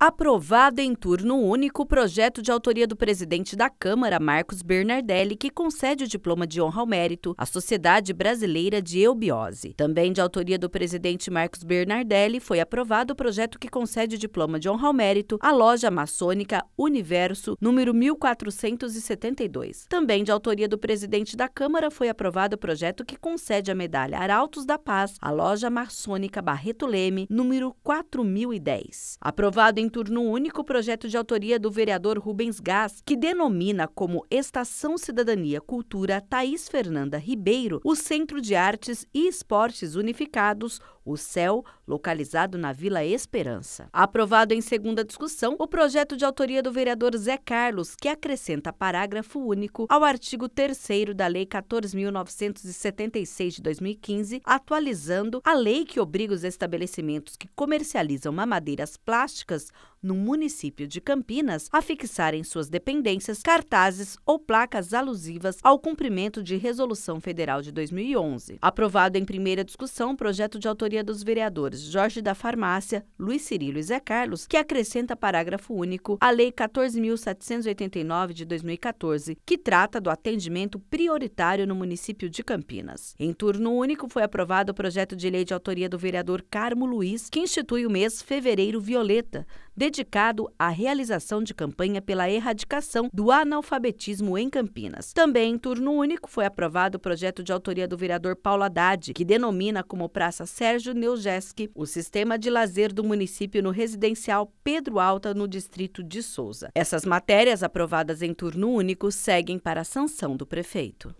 Aprovado em turno único o projeto de autoria do presidente da Câmara, Marcos Bernardelli, que concede o diploma de honra ao mérito à Sociedade Brasileira de Eubiose. Também de autoria do presidente Marcos Bernardelli, foi aprovado o projeto que concede o diploma de honra ao mérito à loja maçônica Universo, número 1472. Também de autoria do presidente da Câmara, foi aprovado o projeto que concede a medalha Arautos da Paz à loja maçônica Barreto Leme, número 4010. Aprovado em em turno único projeto de autoria do vereador Rubens Gás, que denomina como Estação Cidadania Cultura Thaís Fernanda Ribeiro o Centro de Artes e Esportes Unificados, o CEL, localizado na Vila Esperança. Aprovado em segunda discussão o projeto de autoria do vereador Zé Carlos, que acrescenta parágrafo único ao artigo 3 da Lei 14.976 de 2015, atualizando a lei que obriga os estabelecimentos que comercializam mamadeiras plásticas no município de Campinas a fixar em suas dependências cartazes ou placas alusivas ao cumprimento de Resolução Federal de 2011. Aprovado em primeira discussão, projeto de autoria dos vereadores Jorge da Farmácia, Luiz Cirilo e Zé Carlos, que acrescenta parágrafo único à Lei 14.789 de 2014, que trata do atendimento prioritário no município de Campinas. Em turno único, foi aprovado o projeto de lei de autoria do vereador Carmo Luiz, que institui o mês Fevereiro Violeta, dedicado à realização de campanha pela erradicação do analfabetismo em Campinas. Também em turno único foi aprovado o projeto de autoria do vereador Paulo Haddad, que denomina como Praça Sérgio Neujeski o sistema de lazer do município no residencial Pedro Alta, no distrito de Souza. Essas matérias aprovadas em turno único seguem para a sanção do prefeito.